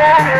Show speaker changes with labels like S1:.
S1: Yeah.